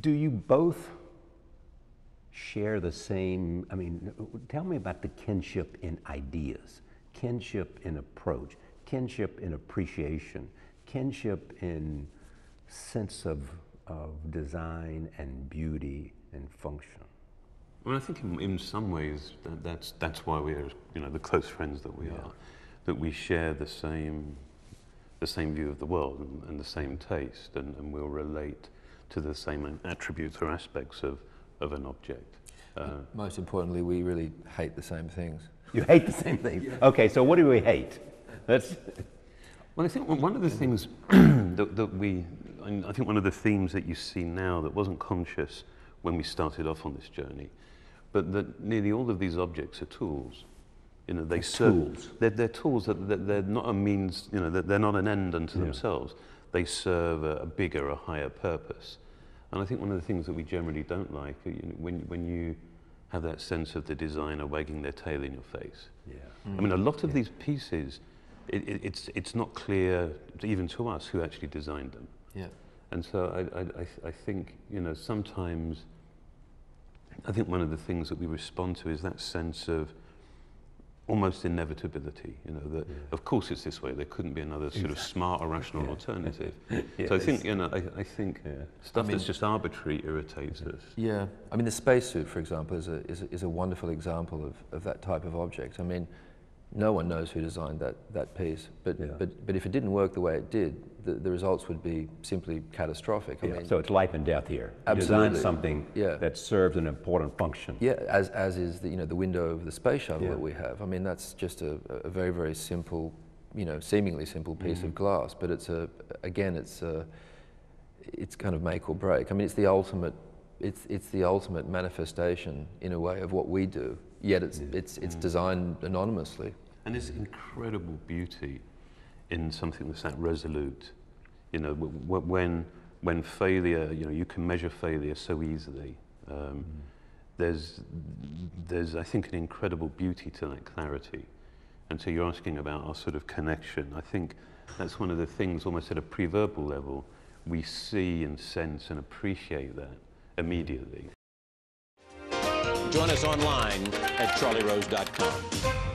Do you both share the same? I mean, tell me about the kinship in ideas, kinship in approach, kinship in appreciation, kinship in sense of, of design and beauty and function. Well, I think in, in some ways that, that's that's why we're you know the close friends that we Yeah. are, that we share the same the same view of the world and, and the same taste, and, and we'll relate to the same attributes or aspects of, of an object. Uh, Most importantly, we really hate the same things. You hate the same things. Okay, so what do we hate? That's Well, I think one- of the things that, that we, I think one of the themes that you see now that wasn't conscious when we started off on this journey, but that nearly all of these objects are tools. You know, they serve, tools. They're, they're tools that, that they're not a means, you know, that they're not an end unto Yeah. themselves. They serve a, a bigger, a higher purpose. And I think one of the things that we generally don't like, uh, you know, when, when you have that sense of the designer wagging their tail in your face, yeah. I mean, a lot of mm. these pieces, it, it, it's, it's not clear, even to us, who actually designed them. Yeah. And so I, I, I, I think, you know, sometimes, I think one of the things that we respond to is that sense of almost inevitability, you know, that of course it's this way, there couldn't be another sort of smart or rational alternative. So I think, you know, I, I think Yeah. stuff I mean- that's just arbitrary irritates us. Yeah, I mean the spacesuit, for example, is a, is a, is a wonderful example of, of that type of object. I mean, no one knows who designed that, that piece, but, Yeah. but, but if it didn't work the way it did, the, the results would be simply catastrophic. I Yeah, mean, so it's life and death here. You Design something Yeah. that serves an important function. yeah, as, as is the, you know, the window of the space shuttle that we have. I mean, that's just a, a very, very simple, you know, seemingly simple piece of mm-hmm. glass, but it's a, again, it's a, it's kind of make or break. I mean, it's the ultimate, it's, it's the ultimate manifestation in a way of what we do. Yet it's, it's, it's designed anonymously. And there's incredible beauty in something that's that resolute. You know, when, when failure, you know, you can measure failure so easily. Um, there's, there's, I think, an incredible beauty to that clarity. And so you're asking about our sort of connection. I think that's one of the things, almost at a pre-verbal level, we see and sense and appreciate that immediately. Join us online at charlierose.com.